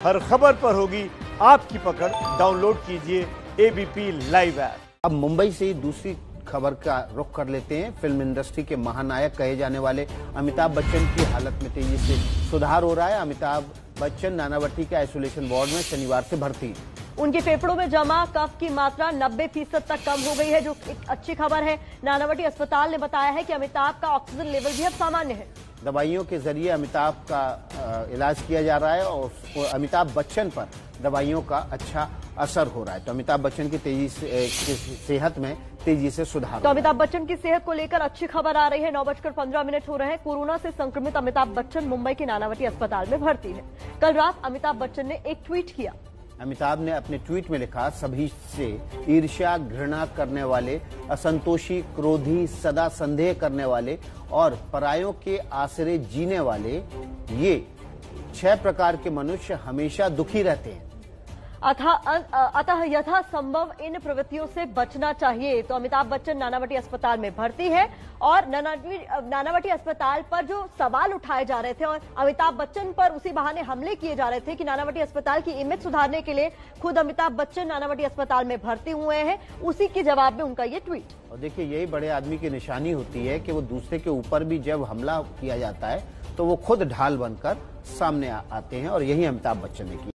हर खबर पर होगी आपकी पकड़। डाउनलोड कीजिए एबीपी लाइव ऐप अब मुंबई से ही दूसरी खबर का रुख कर लेते हैं। फ़िल्म इंडस्ट्री के महानायक कहे जाने वाले अमिताभ बच्चन की हालत में तेज़ी से सुधार हो रहा है। अमिताभ बच्चन नानावटी के आइसोलेशन वार्ड में शनिवार से भर्ती। उनके फेफड़ों में जमा कफ की मात्रा 90 फ़ीसद तक कम हो गई है जो एक अच्छी खबर है। नानावटी अस्पताल ने बताया है कि अमिताभ का ऑक्सीजन लेवल भी अब सामान्य है। दवाइयों के ज़रिए अमिताभ का इलाज किया जा रहा है और अमिताभ बच्चन पर दवाइयों का अच्छा असर हो रहा है। तो अमिताभ बच्चन की तेज़ी से सेहत में तेज़ी से सुधार तो। अमिताभ बच्चन की सेहत को लेकर अच्छी खबर आ रही है। नौ बजकर पंद्रह मिनट हो रहे हैं। कोरोना से संक्रमित अमिताभ बच्चन मुंबई के नानावटी अस्पताल में भर्ती है। कल रात अमिताभ बच्चन ने एक ट्वीट किया। अमिताभ ने अपने ट्वीट में लिखा सभी से ईर्ष्या घृणा करने वाले असंतोषी क्रोधी सदा संदेह करने वाले और परायों के आश्रय जीने वाले ये छह प्रकार के मनुष्य हमेशा दुखी रहते हैं। अतः अतः यथा संभव इन प्रवृत्तियों से बचना चाहिए। तो अमिताभ बच्चन नानावटी अस्पताल में भर्ती है और नानावटी नानावटी अस्पताल पर जो सवाल उठाए जा रहे थे और अमिताभ बच्चन पर उसी बहाने हमले किए जा रहे थे कि नानावटी अस्पताल की इमेज सुधारने के लिए खुद अमिताभ बच्चन नानावटी अस्पताल में भर्ती हुए हैं। उसी के जवाब में उनका ये ट्वीट। और देखिए यही बड़े आदमी की निशानी होती है कि वो दूसरे के ऊपर भी जब हमला किया जाता है तो वो खुद ढाल बनकर सामने आ- आते हैं और यही अमिताभ बच्चन ने किया।